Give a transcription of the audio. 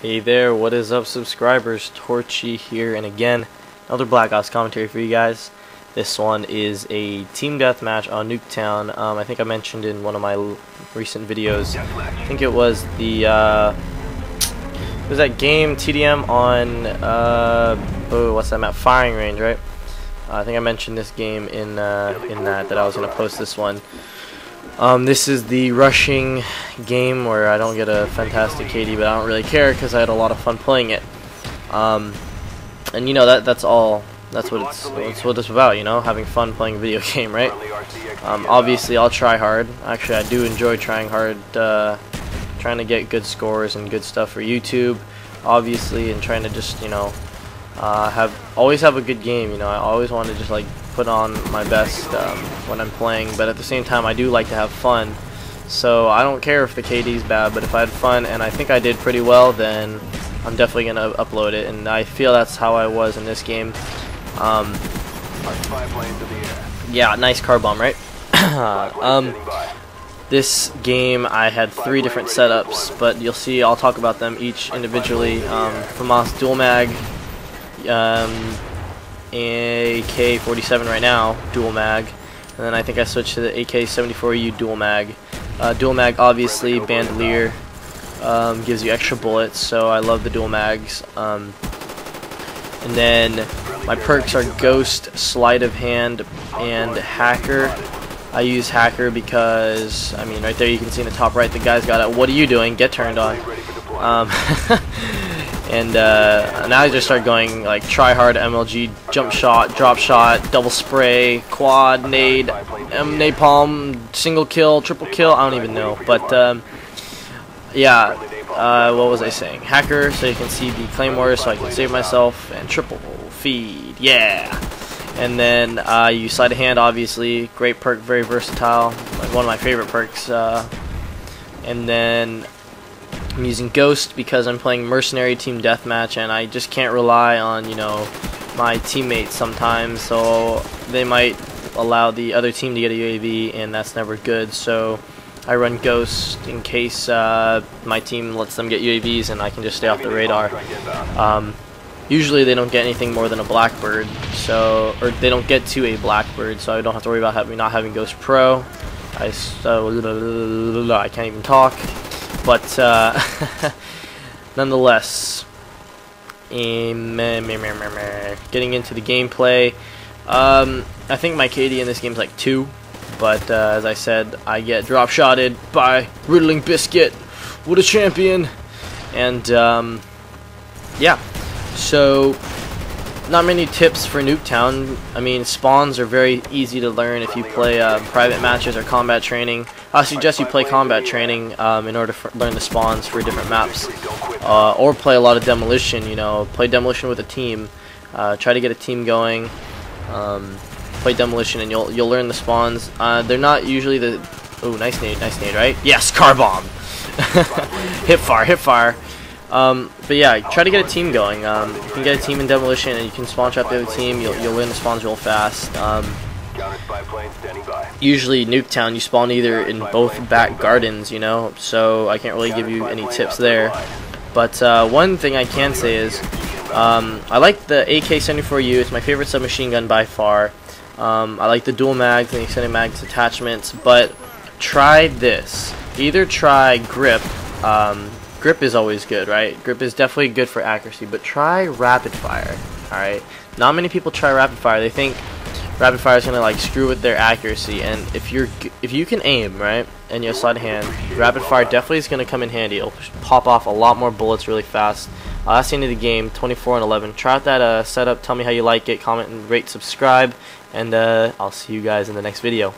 Hey there, what is up subscribers? Torchy here and again, another Black Ops commentary for you guys. This one is a team deathmatch on Nuketown. Um, I think I mentioned in one of my recent videos, I think it was the, uh, it was that game TDM on, uh, oh, what's that map? Firing Range, right? Uh, I think I mentioned this game in, uh, in that, that I was going to post this one. Um, this is the rushing game where I don't get a fantastic KD, but I don't really care because I had a lot of fun playing it. Um, and you know that that's all. That's what it's. That's what it's about. You know, having fun playing a video game, right? Um, obviously, I'll try hard. Actually, I do enjoy trying hard, uh, trying to get good scores and good stuff for YouTube. Obviously, and trying to just you know uh, have always have a good game. You know, I always want to just like put on my best um, when I'm playing, but at the same time I do like to have fun. So I don't care if the KD is bad, but if I had fun and I think I did pretty well, then I'm definitely going to upload it. And I feel that's how I was in this game. Um, yeah, nice car bomb, right? um, this game I had three different setups, but you'll see I'll talk about them each individually. Um, FAMAS dual mag, um, AK-47 right now, dual mag. And then I think I switched to the AK-74U dual mag. Uh, dual mag, obviously, bandolier um, gives you extra bullets, so I love the dual mags. Um, and then my perks are Ghost, Sleight of Hand, and Hacker. I use Hacker because, I mean, right there you can see in the top right, the guy's got a, what are you doing? Get turned on. Um, And uh, now I just start going like try hard MLG, jump shot, drop shot, double spray, quad, nade, M napalm, single kill, triple kill, I don't even know. But um, yeah, uh, what was I saying? Hacker, so you can see the claymore, so I can save myself, and triple feed, yeah. And then uh, you sleight of hand, obviously, great perk, very versatile, like one of my favorite perks. Uh, and then I'm using Ghost because I'm playing Mercenary Team Deathmatch and I just can't rely on, you know, my teammates sometimes. So they might allow the other team to get a UAV and that's never good. So I run Ghost in case uh, my team lets them get UAVs and I can just stay off the radar. Um, usually they don't get anything more than a Blackbird, so or they don't get to a Blackbird, so I don't have to worry about having, not having Ghost Pro. I so I can't even talk. But uh, nonetheless, getting into the gameplay, um, I think my KD in this game is like 2. But uh, as I said, I get drop shotted by Riddling Biscuit. What a champion! And um, yeah, so not many tips for Nuketown. I mean, spawns are very easy to learn if you play uh, private matches or combat training. I suggest you play combat training um, in order to learn the spawns for different maps. Uh, or play a lot of demolition, you know, play demolition with a team. Uh, try to get a team going. Um, play demolition and you'll you'll learn the spawns. Uh, they're not usually the... Oh, nice nade, nice nade, right? Yes, car bomb! hip fire, hip fire. Um, but yeah, try to get a team going. Um, you can get a team in demolition, and you can spawn trap the other team. You'll you'll learn the spawns real fast. Um, usually Nuketown, you spawn either in both back gardens, you know. So I can't really give you any tips there. But uh, one thing I can say is, um, I like the AK-74U. It's my favorite submachine gun by far. Um, I like the dual mags and the extended mags attachments, but try this. Either try grip. Um, grip is always good, right? Grip is definitely good for accuracy, but try rapid fire, alright? Not many people try rapid fire. They think rapid fire is going to like screw with their accuracy, and if you're if you can aim, right, and you have sleight hand, rapid fire definitely is going to come in handy. It'll pop off a lot more bullets really fast. Uh, that's the end of the game, 24 and 11. Try out that uh, setup. Tell me how you like it. Comment and rate, subscribe, and uh, I'll see you guys in the next video.